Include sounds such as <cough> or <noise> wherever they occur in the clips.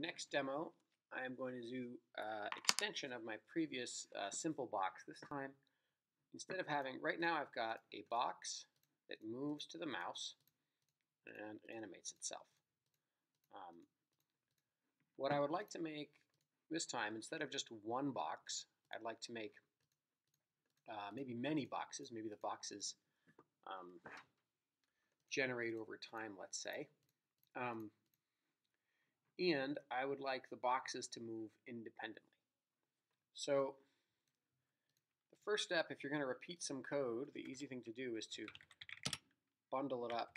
next demo, I am going to do uh, extension of my previous uh, simple box. This time, instead of having, right now I've got a box that moves to the mouse and animates itself. Um, what I would like to make this time, instead of just one box, I'd like to make uh, maybe many boxes. Maybe the boxes um, generate over time, let's say. Um, and I would like the boxes to move independently. So the first step, if you're going to repeat some code, the easy thing to do is to bundle it up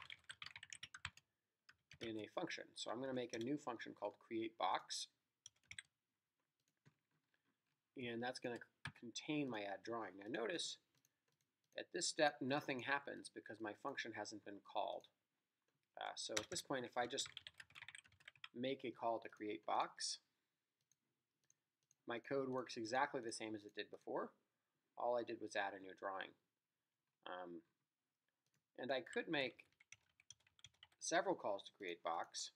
in a function. So I'm going to make a new function called createBox. And that's going to contain my add drawing. Now notice at this step nothing happens because my function hasn't been called. Uh, so at this point if I just make a call to create box. My code works exactly the same as it did before. All I did was add a new drawing. Um, and I could make several calls to create box,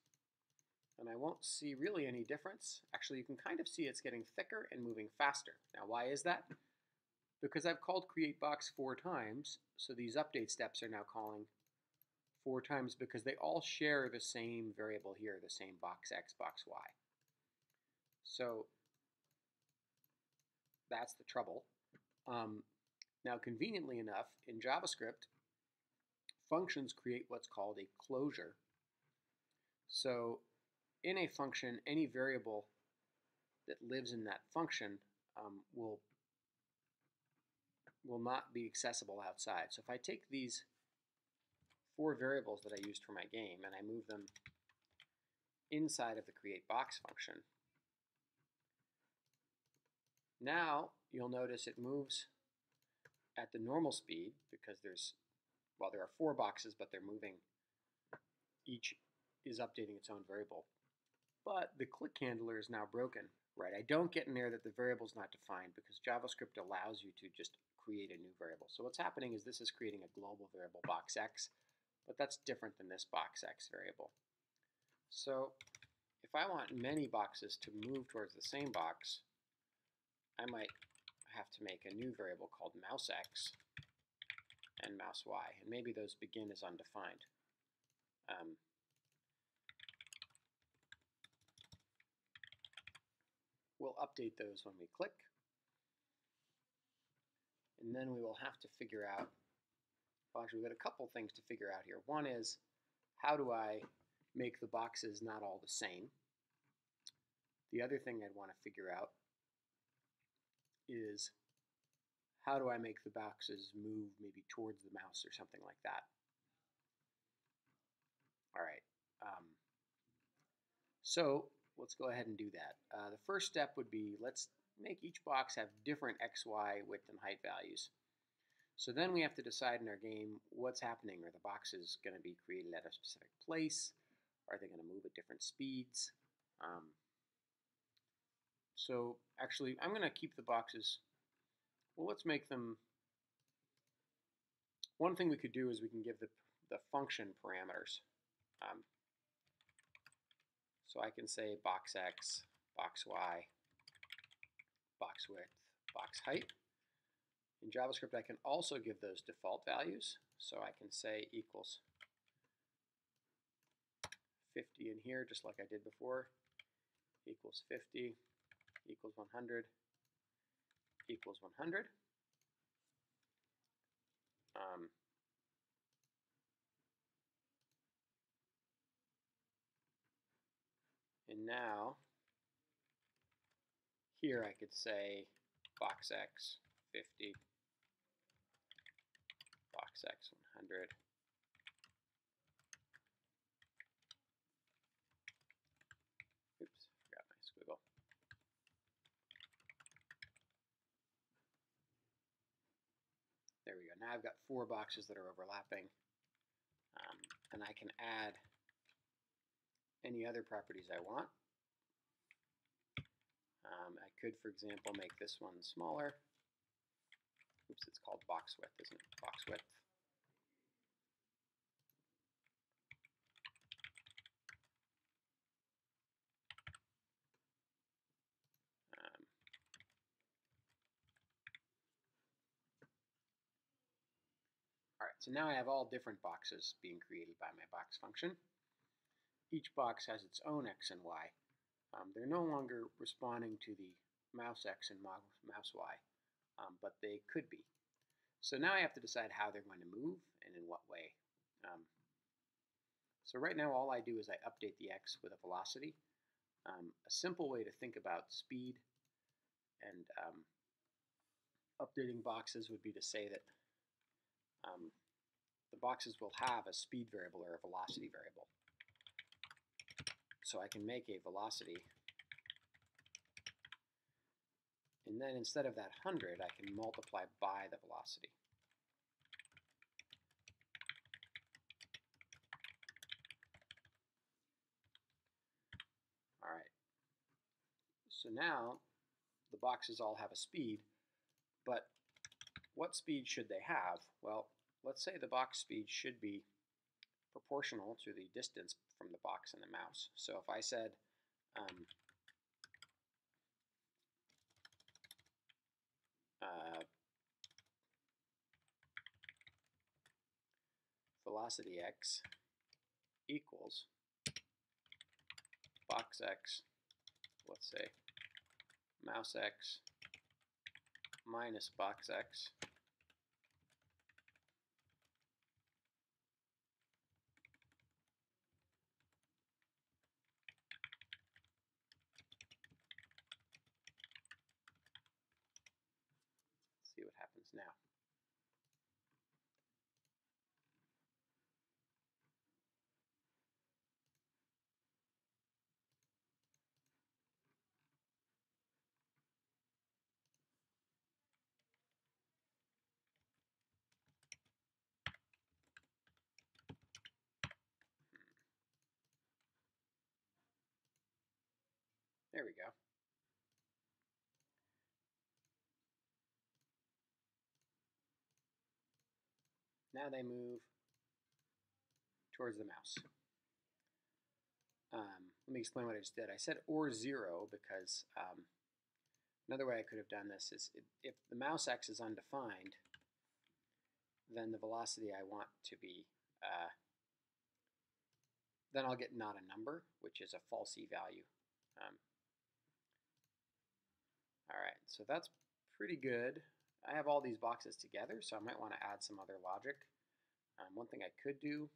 and I won't see really any difference. Actually, you can kind of see it's getting thicker and moving faster. Now, why is that? Because I've called create box four times, so these update steps are now calling four times because they all share the same variable here, the same box x, box y. So that's the trouble. Um, now, conveniently enough, in JavaScript, functions create what's called a closure. So in a function, any variable that lives in that function um, will will not be accessible outside. So if I take these four variables that I used for my game and I move them inside of the create box function. Now you'll notice it moves at the normal speed because there's, well, there are four boxes, but they're moving. Each is updating its own variable. But the click handler is now broken, right? I don't get an error that the variable is not defined because JavaScript allows you to just create a new variable. So what's happening is this is creating a global variable box x but that's different than this box x variable. So if I want many boxes to move towards the same box, I might have to make a new variable called mouse x and mouse y, and maybe those begin as undefined. Um, we'll update those when we click, and then we will have to figure out well, actually, we've got a couple things to figure out here. One is, how do I make the boxes not all the same? The other thing I'd want to figure out is, how do I make the boxes move maybe towards the mouse or something like that? All right. Um, so let's go ahead and do that. Uh, the first step would be let's make each box have different x, y, width, and height values. So then we have to decide in our game what's happening. Are the boxes going to be created at a specific place? Are they going to move at different speeds? Um, so actually, I'm going to keep the boxes. Well, let's make them. One thing we could do is we can give the, the function parameters. Um, so I can say box x, box y, box width, box height. In JavaScript, I can also give those default values. So I can say equals 50 in here, just like I did before, equals 50, equals 100, equals 100. Um, and now, here I could say box x 50, box X 100. Oops, forgot my squiggle. There we go. Now I've got four boxes that are overlapping. Um, and I can add any other properties I want. Um, I could, for example, make this one smaller. Oops, it's called box width, isn't it? Box width. Um, all right, so now I have all different boxes being created by my box function. Each box has its own x and y. Um, they're no longer responding to the mouse x and mouse y um, but they could be. So now I have to decide how they're going to move and in what way. Um, so right now all I do is I update the x with a velocity. Um, a simple way to think about speed and um, updating boxes would be to say that um, the boxes will have a speed variable or a velocity variable. So I can make a velocity and then instead of that 100 I can multiply by the velocity. Alright, so now the boxes all have a speed, but what speed should they have? Well, let's say the box speed should be proportional to the distance from the box and the mouse. So if I said um, uh, velocity x equals box x, let's say mouse x minus box x There we go. Now they move towards the mouse. Um, let me explain what I just did. I said or zero because um, another way I could have done this is if the mouse x is undefined, then the velocity I want to be, uh, then I'll get not a number, which is a false e value. Um, all right, so that's pretty good. I have all these boxes together, so I might want to add some other logic. Um, one thing I could do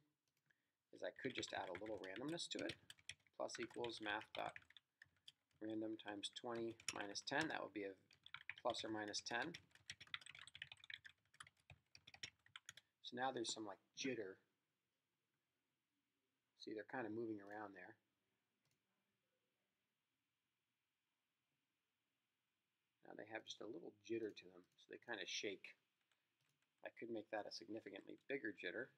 is I could just add a little randomness to it. Plus equals math dot random times 20 minus 10. That would be a plus or minus 10. So now there's some like jitter. See, they're kind of moving around there. They have just a little jitter to them, so they kind of shake. I could make that a significantly bigger jitter.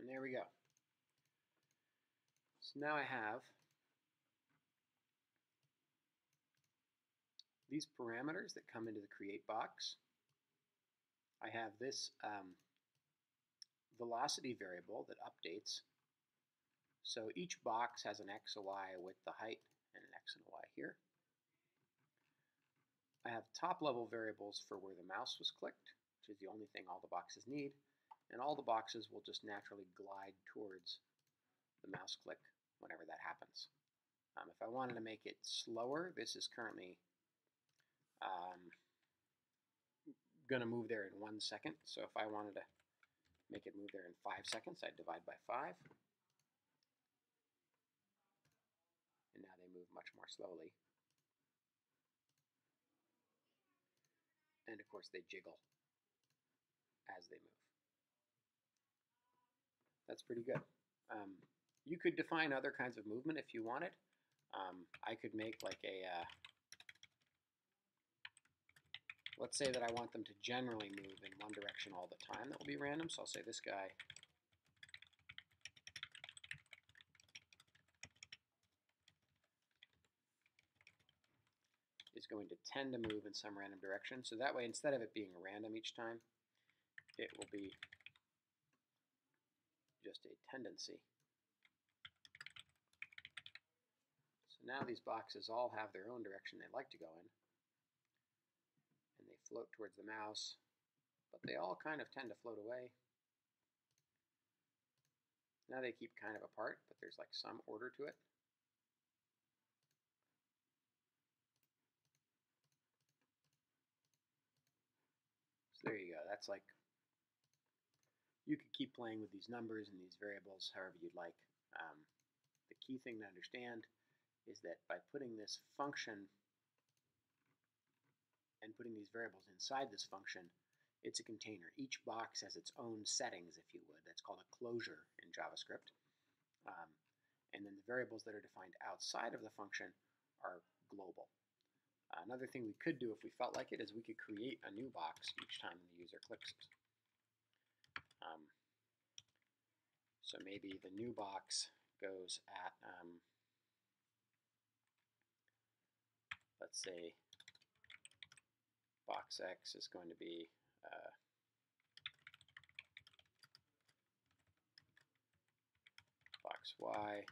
And there we go. So now I have these parameters that come into the create box. I have this um, velocity variable that updates. So each box has an x, a y, a width, the height, and an x and a y here. I have top level variables for where the mouse was clicked, which is the only thing all the boxes need and all the boxes will just naturally glide towards the mouse click whenever that happens. Um, if I wanted to make it slower, this is currently um, going to move there in one second. So if I wanted to make it move there in five seconds, I'd divide by five. And now they move much more slowly. And of course they jiggle as they move. That's pretty good. Um, you could define other kinds of movement if you wanted. Um, I could make like a, uh, let's say that I want them to generally move in one direction all the time. That will be random, so I'll say this guy is is going to tend to move in some random direction. So that way, instead of it being random each time, it will be just a tendency. Now these boxes all have their own direction they like to go in. And they float towards the mouse, but they all kind of tend to float away. Now they keep kind of apart, but there's like some order to it. So there you go. That's like, you could keep playing with these numbers and these variables however you'd like. Um, the key thing to understand is that by putting this function and putting these variables inside this function, it's a container. Each box has its own settings, if you would. That's called a closure in JavaScript. Um, and then the variables that are defined outside of the function are global. Another thing we could do if we felt like it is we could create a new box each time the user clicks. Um, so maybe the new box goes at, um, let's say, box X is going to be uh, box Y.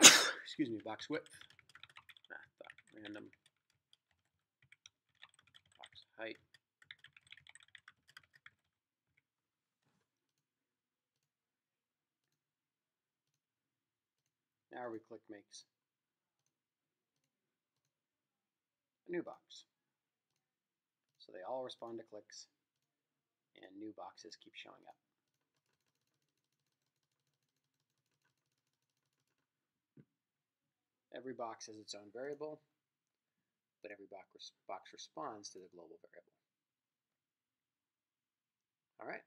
box, <coughs> excuse me, box width. Ah, random box height. Now every click makes a new box. So they all respond to clicks and new boxes keep showing up. Every box has its own variable, but every box, box responds to the global variable. All right.